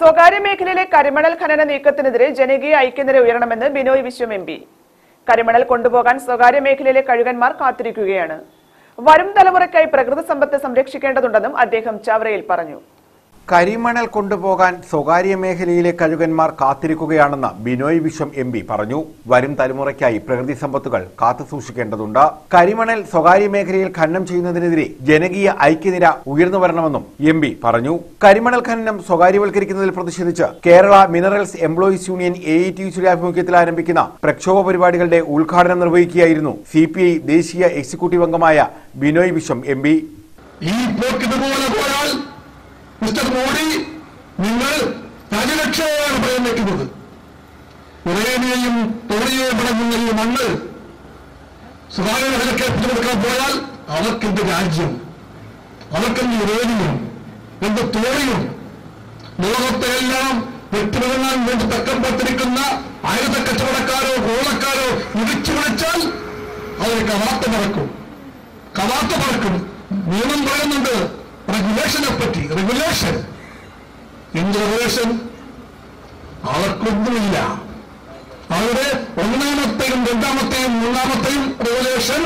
സ്വകാര്യ മേഖലയിലെ കരിമണൽ ഖനന നീക്കത്തിനെതിരെ ജനകീയ ഐക്യനിര ഉയരണമെന്ന് ബിനോയ് വിശ്വം എം പി. കരിമണൽ കൊണ്ടുപോകാൻ സ്വകാര്യ മേഖലയിലെ കഴുകന്മാർ കാത്തിരിക്കുകയാണ്. വരും തലമുറയ്ക്കായി പ്രകൃതി സമ്പത്ത് സംരക്ഷിക്കേണ്ടതുണ്ടെന്നും അദ്ദേഹം ചവറയിൽ പറഞ്ഞു. കരിമണൽ കൊണ്ടുപോകാൻ സ്വകാര്യ മേഖലയിലെ കഴുകന്മാർ കാത്തിരിക്കുകയാണെന്ന് ബിനോയ് വിശ്വം എം പി പറഞ്ഞു. വരും തലമുറയ്ക്കായി പ്രകൃതി സമ്പത്തുകൾ കാത്തുസൂക്ഷിക്കേണ്ടതുണ്ട് കരിമണൽ സ്വകാര്യ മേഖലയിൽ ഖനനം ചെയ്യുന്നതിനെതിരെ ജനകീയ ഐക്യനിര ഉയർന്നു വരണമെന്നും എം പി പറഞ്ഞു. കരിമണൽ ഖനനം സ്വകാര്യവൽക്കരിക്കുന്നതിൽ പ്രതിഷേധിച്ച് Kerala minerals employees union A E T യുടെ ആഭിമുഖ്യത്തിൽ ആരംഭിക്കുന്ന പ്രക്ഷോഭ പരിപാടികളുടെ ഉദ്ഘാടനം നിർവഹിക്കുകയായിരുന്നു സി പി ഐ ദേശീയ എക്സിക്യൂട്ടീവ് അംഗമായ ബിനോയ് വിശ്വം എം പി ഈ പോക്ക് ഇതുപോലെ പോയാൽ മിസ്റ്റർ മോഡി നിങ്ങൾ രാജരക്ഷയാണ് ഭയം വയ്ക്കുന്നത് ഉറേനിയെയും തോണിയെയും അടങ്ങുന്ന ഈ മണ്ണ് മേഖലയ്ക്ക് കൊടുക്കാൻ പോയാൽ അവർക്കെന്ത് രാജ്യം? അവർക്കെന്ത് ഉറേനിയും എന്ത് തോറിയും ലോകത്തെല്ലാം എല്ലാം വേണ്ടി തക്കം പത്തിരിക്കുന്ന ആയുധ കച്ചവടക്കാരോ ഗോളക്കാരോ ഇടിച്ചു വിളിച്ചാൽ അവരെ കവാത്ത പറക്കും. കവാത്ത പറക്കും. നിയമം പറയുന്നുണ്ട് റെഗുലേഷനെ പറ്റി റെഗുലേഷൻ എന്ത് റെഗുലേഷൻ അവർക്കൊന്നുമില്ല. അവരുടെ ഒന്നാമത്തെയും രണ്ടാമത്തെയും മൂന്നാമത്തെയും റെഗുലേഷൻ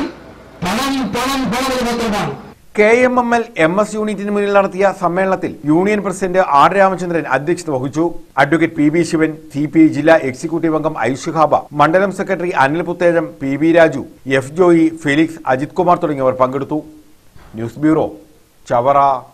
പണം പണം പണം അത് മാത്രമാണ്. K M M L M S യൂണിറ്റിന് മുന്നിൽ നടത്തിയ സമ്മേളനത്തിൽ യൂണിയൻ പ്രസിഡന്റ് ആർ രാമചന്ദ്രൻ അധ്യക്ഷത വഹിച്ചു. Advocate P B Sivan C P ജില്ലാ എക്സിക്യൂട്ടീവ് അംഗം ഐഷുഹാബ മണ്ഡലം secretary Anil Puthezham P B Raju F Joy Felix Ajith Kumar തുടങ്ങിയവർ പങ്കെടുത്തു. News bureau 贾瓦拉。